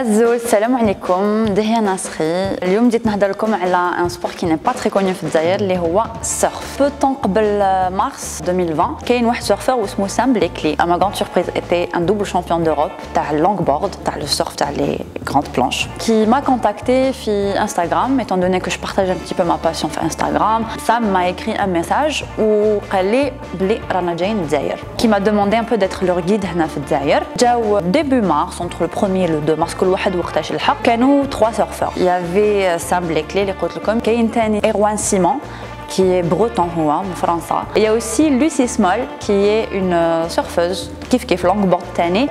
الزول السلام عليكم دهيا ناصخي اليوم جيت نهضر لكم على ان سبور كي ني با تري كوني في الجزائر اللي هو السيرف بو طون قبل مارس 2020 كاين واحد سيرفور اسمه سام بليكلي ما غراند سوربريز ايتي ان دوبل شامبيون دوروب تاع اللونغ بورد تاع لو سيرف تاع لي grandes planches qui m'a contacté via Instagram étant donné que je partage un petit peu ma passion sur Instagram Sam m'a écrit un message où قال لي بلي رانا جايين الجزائر qui m'a demandé un peu d'être leur guide هنا في الجزائر جاو début mars entre le 1er et le 2 mars كل واحد وقتاش الحق. كانوا 3 سورفور يافي سامبل كلي اللي قلت لكم كاين ثاني إيروان سيمون. qui est breton ou en français. Il y a aussi Lucy Small qui est une euh, surfeuse kif kif langue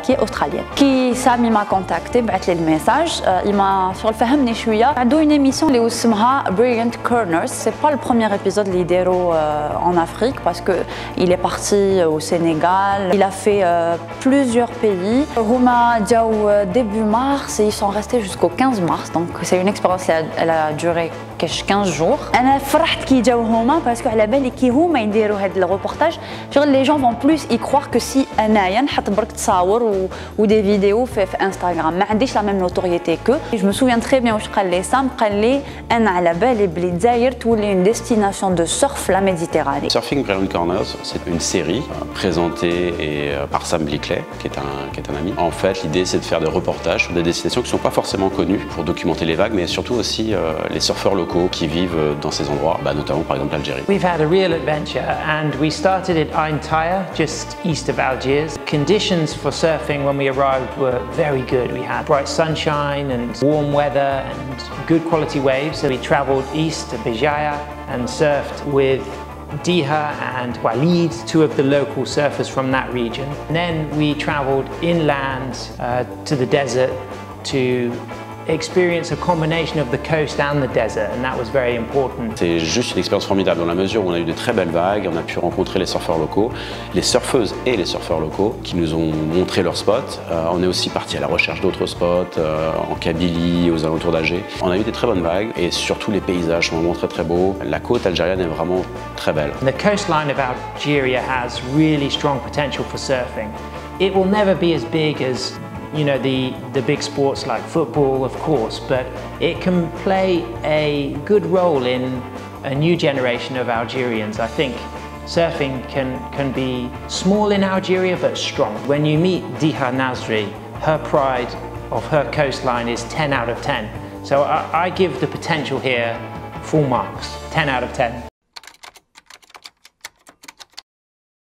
qui est australienne. Qui Sami m'a contacté, m'a le message, euh, il m'a sur le fahmni chouïa, a une émission qui s'appelle Brilliant Corners. C'est pas le premier épisode l'idéro euh, en Afrique parce que il est parti au Sénégal, il a fait plusieurs pays. Rouma Diaw début mars et ils sont restés jusqu'au 15 mars. Donc c'est une expérience qui elle a duré 15 jours. انا فرحت كي جاو هما باسكو على بالي كي هما يديروا هاد الروبورتاج شغل لي جون فون بلوس اي كروار كو سي انايا نحط برك تصاور و, و دي فيديو في, في انستغرام ما عنديش لا ميم نوتوريتي كو جو مو سوفيان تري بيان واش قال لي سام قال لي انا على بالي بلي الجزائر تولي اون ديستيناسيون دو سيرف لا ميديتيراني Surfing Brilliant Corners, c'est une série présentée et, par Sam Blickley, qui est, un, qui est un ami. En fait, l'idée, c'est de faire des reportages sur des destinations qui ne sont pas forcément connues pour documenter les vagues, mais surtout aussi euh, les surfeurs locaux Qui vivent dans ces endroits, bah, notamment par exemple l'Algérie. We've had a real adventure and we started at Ain Taya, just east of Algiers. Conditions for surfing when we arrived were very good. We had bright sunshine and warm weather and good quality waves. So we travelled east to Bijaya and surfed with Diha and Walid, two of the local surfers from that region. And then we travelled inland uh, to the desert to experience a combination of the coast and the desert and that was very important. C'est juste une expérience formidable dans la mesure où on a eu de très belles vagues, on a pu rencontrer les surfeurs locaux, les surfeuses et les surfeurs locaux qui nous ont montré leurs spots. Euh, on est aussi parti à la recherche d'autres spots euh, en Kabylie, aux alentours d'Alger. On a eu des très bonnes vagues et surtout les paysages sont vraiment très très beaux. La côte algérienne est vraiment très belle. The coastline of Algeria has really strong potential for surfing. It will never be as big as you know, the, the big sports like football, of course, but it can play a good role in a new generation of Algerians. I think surfing can, can be small in Algeria but strong. When you meet Diha Nasri, her pride of her coastline is 10 out of 10. So I, I give the potential here full marks, 10 out of 10.